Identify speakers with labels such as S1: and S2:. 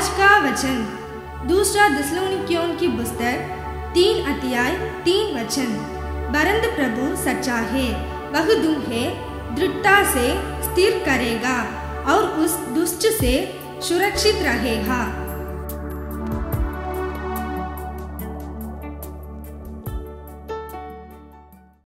S1: आज का वचन। दूसरा दिसलोनिकियों की पुस्तक, तीन अध्याय, तीन वचन। बरंद प्रभु सच्चा है, वह तुम्हें दृढ़ता से स्थिर करेगा, और उस दुष्ट से सुरक्षित रहेगा।